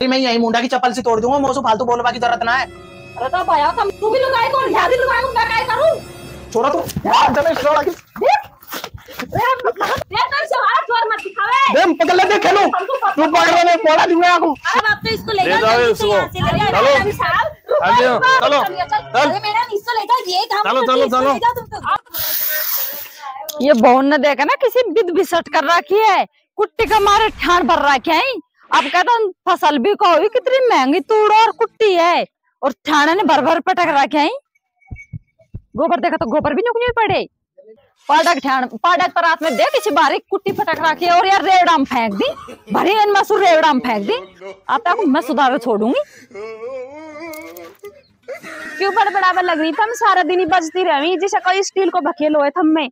मैं यही मुंडा की चप्पल से तोड़ दूँगा मोसू फालतू बोलवा की ज़रूरत ना है। अरे तो भैया तुम तू भी लुगाई कौन? ध्यान लुगाई मैं काय करूँ? छोड़ा तू। की से मत दिखावे। दे पकड़ ले दे खेलो। तू पकड़ ले मैं पोड़ा दूँगा आपको अब आप तो इसको ले जाओ इसको। चलो। चलो, चलो, अरे मेरा इसको ले जाओ ये काम चलो, चलो, चलो। ये बहन ने देखा ना किसी बिद बिसट कर रखी है। कुट्टी का मारे ठान भर रखे हैं अब कहता फ़सल भी कहो कितनी महँगी तूड़ और कुट्टी है। और ठाणे ने भर भर पटक रखे हैं। गोबर देखा तो गोबर भी नुकनी पड़े। पाडक पाडक पर रात में दे किसी बारीक कुट्टी पटक रखी है और यार रेवड़ाम फेंक दी। भरी इन मसूर रेवड़ाम फेंक दी। अब तक मैं सुधार छोड़ूँगी। क्यों बड़बड़ावा लग रही? थम सारा दिन ही बजती रही। जैसे कोई स्टील को बखेल हुए थम में।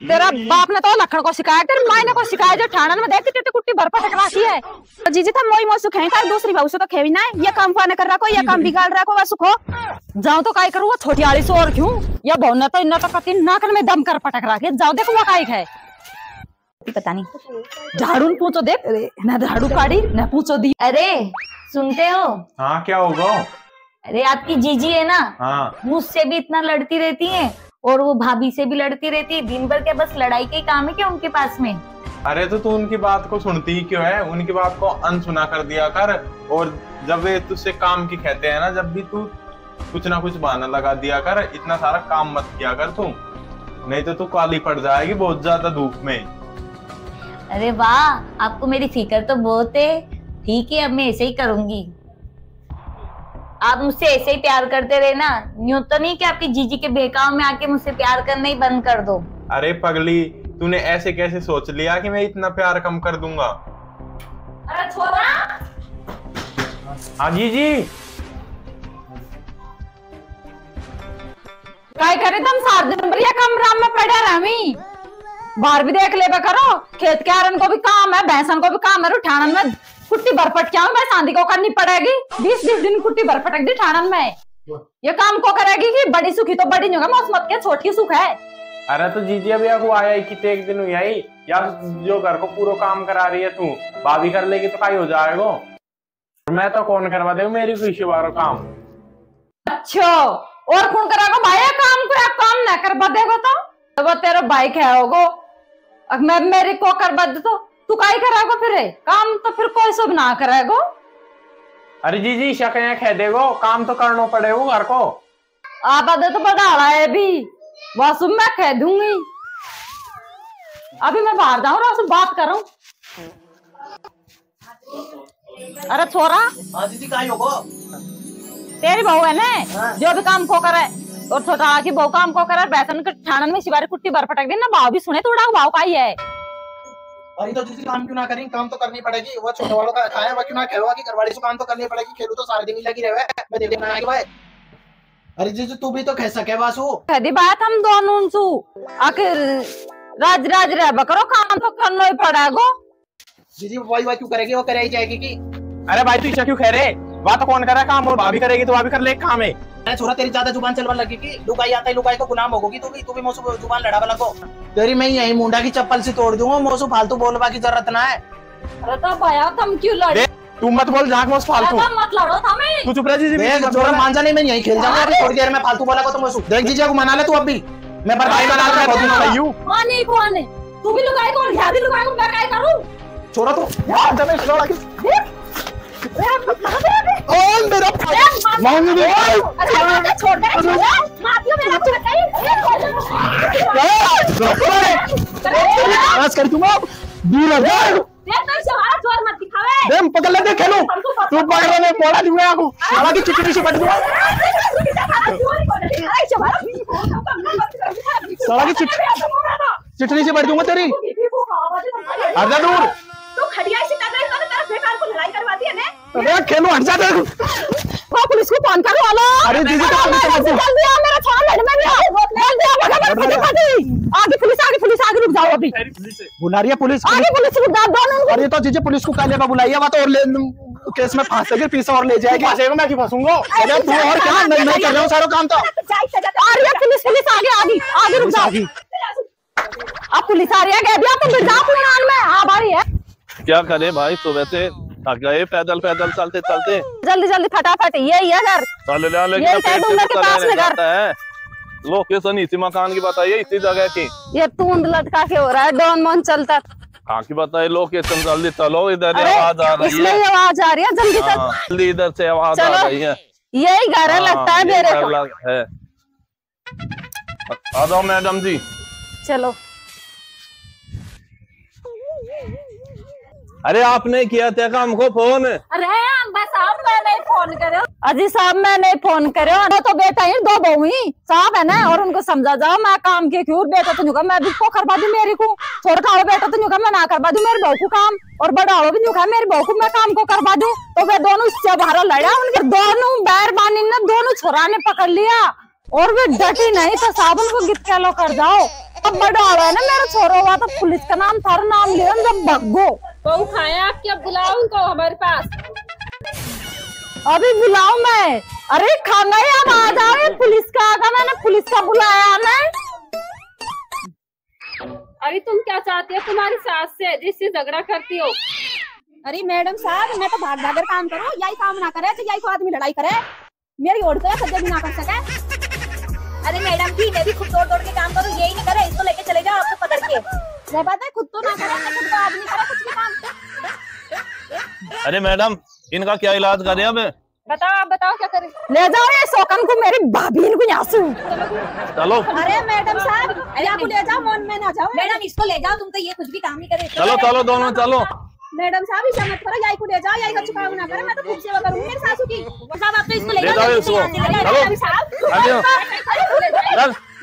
तेरा बाप ने तो लखन को सिखाया तेरे माई ने को सिखाया जो ठाणन में देख टिट्टी कुट्टी भर पटक रखी है। तो जीजी थम मोई मोसु खेई था दूसरी बहू से तो खेवी ना है। ये काम फाने कर रखो ये काम बिगाड़ रखो बस सुखो। जाऊँ तो काय करूँ? छोटी आली से और क्यों? या बहुना तो इन्ना तो कति नाकन में दम कर पटक रखे जाओ देखो वो काय है। पता नहीं। झाड़ू पूछो देख। न झाड़ू काढ़ी न पूछो दी। अरे सुनते हो? हाँ क्या होगा? अरे आपकी जीजी है ना? हाँ। मुझसे भी इतना लड़ती रहती है। और वो भाभी से भी लड़ती रहती है दिन भर क्या बस लड़ाई के ही काम है क्या उनके पास में? अरे तो तू उनकी बात को सुनती ही क्यों है? उनकी बात को अनसुना कर दिया कर और जब वे तुझसे काम की कहते हैं ना जब भी तू कुछ ना कुछ बहाना लगा दिया कर इतना सारा काम मत किया कर तू। नहीं तो तू काली पड़ जाएगी बहुत ज़्यादा धूप में। अरे वाह आपको मेरी फ़िक्र तो बहुत है। ठीक है अब मैं ऐसे ही करूँगी। आप मुझसे ऐसे ही प्यार करते रहे ना यूँ तो नहीं कि आपकी जीजी के बेकाव में आके मुझसे प्यार करना ही बंद कर दो। अरे पगली तूने ऐसे कैसे सोच लिया कि मैं इतना प्यार कम कर दूँगा? अरे छोरा! हाँ जी जी काय करे तुम सात दिन बढ़िया कमरा में पड़े रही बाहर भी देख ले करो खेत के आरन को भी काम है भैंसन को भी काम है ठाणन में कुट्टी भरपट क्या मैं? शादी को करनी पड़ेगी। बीस बीस दिन कुट्टी भरपटक दी ठाणन में। ये काम को करेगी कि बड़ी सुखी तो बड़ी नहीं होगा मौसमत के छोटी सुख है? अरे तो जीजी अभी आपको आया ही कितने एक दिन हुई आई यार जो घर को पूरा काम करा रही है तू भाभी कर लेगी तो काई हो जाएगा? मैं तो कौन करवा दे मेरी खुशी वाला काम। अच्छा और कौन करेगा भाई काम को काम ना कर देगो तो। वो तेरा भाई क्या होगो अब मैं मेरी को करवा दे तो। तू काई करेगो फिर काम तो फिर कोई सब ना करेगो अरे जीजी शक यहाँ कह देगो। काम तो करना पड़ेगा घर को? आप आदे तो बढ़ा है भी। वासुम मैं कह दूँगी। अभी मैं बाहर जाऊँ रासुम बात करूँ। अरे छोरा हाँ दीदी का होगो तेरी बहू है ना? जो भी काम को करे और छोटा की बहू काम को करे बैसन के ठाणन में सिवारी कुट्टी भर पटक देना भाव भी सुने थोड़ा भाव का ही है। अरे तो दूसरी काम क्यों ना करें काम तो करनी पड़ेगी। वो छोटे वालों का खाया वो क्यों ना खेलवा की घरवाली से काम तो करनी पड़ेगी। खेलू तो सारे दिन ही लगी रहे। मैं देख देखना भाई। अरे जीजू तू भी तो कह सके वासु कदी बात हम दोनों सु। आखिर राज राज रह बकरो काम तो करना ही पड़ेगा जीजी वाई वाई क्यों करेगी? वो करे ही जाएगी कि अरे भाई तू इच्छा क्यों कह रहे? बात तो कौन करे काम? और भाभी करेगी तो भाभी कर ले काम है। छोरा तेरी ज़्यादा ज़ुबान चलवा लगेगी लुगाई आता है लुगाई को गुलाम होगी तू भी तू भी मोसू ज़ुबान लड़ावा लगो तेरी मैं यही मुंडा की चप्पल से तोड़ दूँगा मोसू फालतू बोलवा की ज़रूरत ना है। अरे तो भैया तुम क्यों लड़े? तू मत बोल झाक मत फालतू। मत लड़ो हमें तू चुप रह जीजी देख छोरा मान जा। नहीं मैं यही खेल जाऊँगा अभी थोड़ी देर में फालतू बोला को तो मोसू देख जीजा को मना ले तू अभी मैं पर भाई बना ले बहुत दिन यू। कौन है कौन है तू भी लुगाई कौन ध्यान लुगाई को मैं काय करूँ? छोरा तू छोरा की ओए मेरा मांग दे छोड़ दे माफिया मेरा बस कर दूँगा दूर हट जा ये तो से हमारा चोर मत दिखावे दे पकड़ ले दे खेलो तू पकड़ मैं बोला दूँगा आपको साला की चिकनी से बच दूँगा साला की चिट चिटनी से बच दूँगा तेरी हट जा दूर अरे खेलो हट जा दे वो पुलिस को फ़ोन करो हेलो। अरे दीदी तो पुलिस से जल्दी आ मेरा छोरा लड़ में आओ जल्दी आ भगा भगा फटी फटी आगे पुलिस आगे पुलिस आगे रुक जाओ अभी। बुला रही है पुलिस। आगे पुलिस रुक जाओ दोनों अरे तो जीजे पुलिस को काले बुलाई है वो तो और ले केस में फांसेगी पीछे और ले जाएगी। फंसेगा मैं क्यों फंसूँगा? अरे तू और क्या? मैं नहीं कर रहा हूँ सारा काम तो। आ रही है पुलिस पुलिस आगे आगे आगे रुक जाओ। अब पुलिस आ रही है गया भी आप तो जाओ में। हाँ भाई है। क्या करे भाई सुबह से थक गए पैदल पैदल चलते चलते। जल्दी जल्दी फटाफट ये ये घर। चल ले लेकिन ये अब पेट डूंगर से के तो है। लोकेशन इसी मकान की बताइए इसी जगह की। ये तूंद लटका के हो रहा है डॉन मोन चलता हाँ। की बताइए लोकेशन जल्दी चलो इधर आवाज़ आ रही है। आवाज़ आ रही है जल्दी हाँ, जल्दी इधर से आवाज़ आ रही है। यही घर हाँ, लगता है मेरे को। है। आ जाओ मैडम जी। चलो। अरे आपने किया था का हमको फ़ोन। अरे बस आप मैंने फ़ोन करो। अजी साहब मैंने फ़ोन करो। अरे तो बेटा ही दो बहू ही। साहब है ना, और उनको समझा जाओ मैं काम के क्यों? बेटा तो नुका मैं भी को करवा दूँ मेरी को। छोटा हो बेटा तो नुका मैं ना करवा दूँ मेरी बहू को काम। और बड़ा हो भी नुका मेरी बहू को मैं काम को करवा दूँ। तो वे दोनों इससे बाहर लड़ा, उनके दोनों बैर ने, दोनों छोरा ने पकड़ लिया। और वे डटी नहीं तो साहब उनको गिट कर जाओ। अब बड़ा हो है ना मेरा छोरा हुआ तो पुलिस का नाम थारा नाम लिया जब भगो। बहू खाए आपकी अब बुलाओ उनको हमारे पास। अभी बुलाऊ मैं। अरे खाना ही अब आ जाओ ये पुलिस का आगा मैंने पुलिस का बुलाया मैं। अरे तुम क्या चाहती हो? तुम्हारी सास से जिससे झगड़ा करती हो। अरे मैडम साहब मैं तो भाग भाग कर काम करूँ यही काम ना करे तो यही को आदमी लड़ाई करे। मेरी ओढ़ तो सज्जा भी ना कर सके। अरे मैडम जी मैं भी खुद तोड़ तोड़ के काम करूँ यही नहीं करे इसको लेके चले जाओ आपको पकड़ के। मैं पता है खुद तो ना करे तो खुद को आदमी करे कुछ भी काम अरे मैडम इनका क्या इलाज करे अब? बताओ आप बताओ क्या करें? ले जाओ ये सोकन को मेरी भाभी को यहाँ से। चलो। अरे मैडम साहब या को ले जाओ मन में ना जाओ। मैडम इसको ले जाओ तुम तो ये कुछ भी काम नहीं करे। चलो चलो दोनों चलो। मैडम साहब ऐसा मत करो यही को ले जाओ यही का चुकाव ना करे मैं तो खूब सेवा करूँगी मेरी सासू की। साहब आप तो इसको ले ले जाओ। साहब।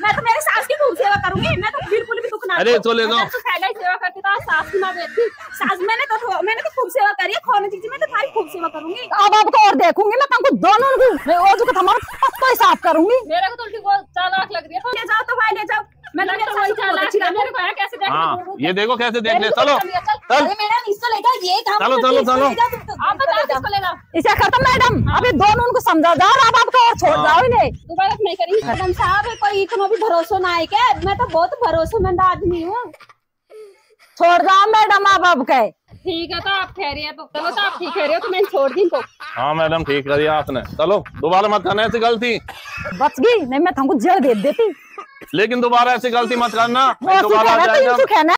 मैं तो मेरी सास की खूब सेवा करूँगी मैं तो बिल्कुल भी दुख ना अरे इसको ले जाओ। तो पहले ही सेवा करती था सास की माँ बेटी सास मैंने तो मैंने तो खूब सेवा करी है खोने चीज़ मैं तो सारी खूब सेवा करूँगी। अब आपको और देखूँगी मैं तुमको दोनों को मैं वो जो हमारा पत्ता ही साफ़ करूँगी। मेरे को तो उल्टी बहुत चालाक लग रही है। ले जाओ तो भाई ले जाओ। मैं तो लग मेरी तो वही को है, मेरे को है हाँ ये देखो कैसे देख ले चलो चल। चलो, चलो, चलो। ले जाओ तुम तो। आप बताओ किसको लेना इसे खत्म मैडम। अभी दोनों उनको समझा जाओ अब आपको और छोड़ जाओ इन्हें। दोबारा नहीं करेंगे मैडम साहब कोई इतना भी भरोसा ना है क्या? मैं तो बहुत भरोसेमंद आदमी हूँ। छोड़ जाओ मैडम अब अब के। ठीक है तो आप कह रही है तो चलो तो आप ठीक कह रहे हो तो मैंने छोड़ दी इनको। हाँ मैडम ठीक करी आपने। चलो दोबारा मत करना ऐसी गलती। बच गई नहीं मैं तुमको जेल भेज देती। लेकिन दोबारा ऐसी गलती मत करना। दोबारा